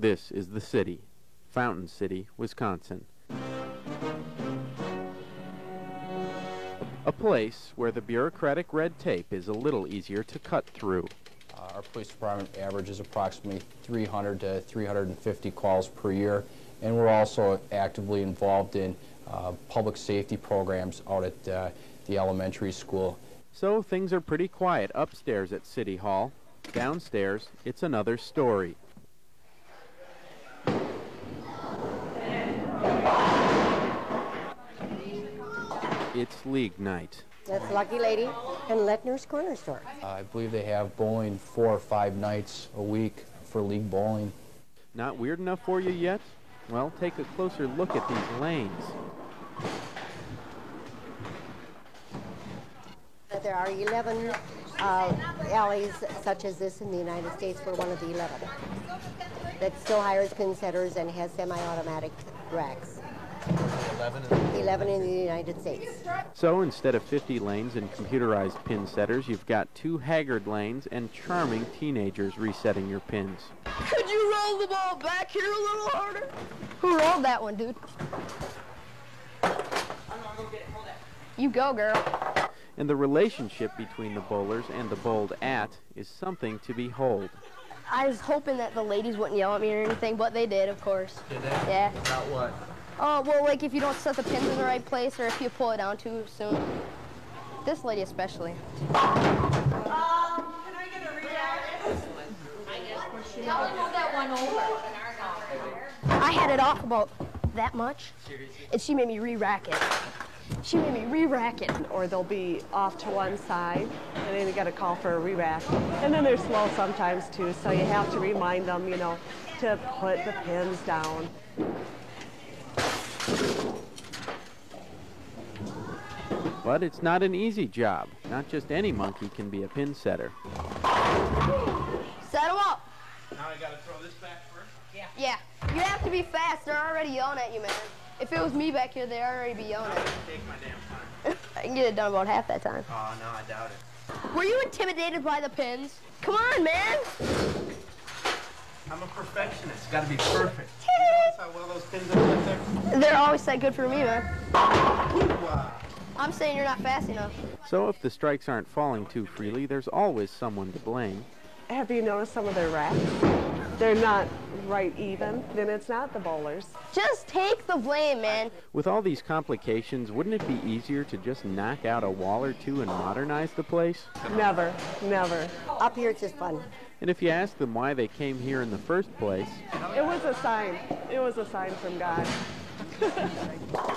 This is the city, Fountain City, Wisconsin. A place where the bureaucratic red tape is a little easier to cut through. Uh, our police department averages approximately 300 to 350 calls per year, and we're also actively involved in uh, public safety programs out at uh, the elementary school. So things are pretty quiet upstairs at City Hall. Downstairs, it's another story. It's league night. That's Lucky Lady and Letner's Corner Store. Uh, I believe they have bowling four or five nights a week for league bowling. Not weird enough for you yet? Well, take a closer look at these lanes. There are 11 uh, alleys such as this in the United States. We're one of the 11 that still hires pin setters and has semi-automatic racks. 11 in, 11 in the United States. So instead of 50 lanes and computerized pin setters, you've got two haggard lanes and charming teenagers resetting your pins. Could you roll the ball back here a little harder? Who rolled that one, dude? You go, girl. And the relationship between the bowlers and the bowled at is something to behold. I was hoping that the ladies wouldn't yell at me or anything, but they did, of course. Did they? Yeah. About what? Oh, well, like if you don't set the pins in the right place or if you pull it down too soon. This lady especially. I had it off about that much, and she made me re-rack it. She made me re-rack it. or they'll be off to one side, and then you got to call for a re-rack. And then they're slow sometimes too, so you have to remind them, you know, to put the pins down. But it's not an easy job. Not just any monkey can be a pin setter. Set them up. Now I gotta throw this back first? Yeah. Yeah. You have to be fast. They're already yelling at you, man. If it was me back here, they'd already be yelling at me. Take my damn time. I can get it done about half that time. Oh, no, I doubt it. Were you intimidated by the pins? Come on, man. I'm a perfectionist. Gotta be perfect. You notice how well those pins are set there? They're always that good for me, man. Wow. I'm saying you're not fast enough. So if the strikes aren't falling too freely, there's always someone to blame. Have you noticed some of their racks? They're not right even. Then it's not the bowlers. Just take the blame, man. With all these complications, wouldn't it be easier to just knock out a wall or two and modernize the place? Never, never. Up here, it's just fun. And if you ask them why they came here in the first place, It was a sign. It was a sign from God.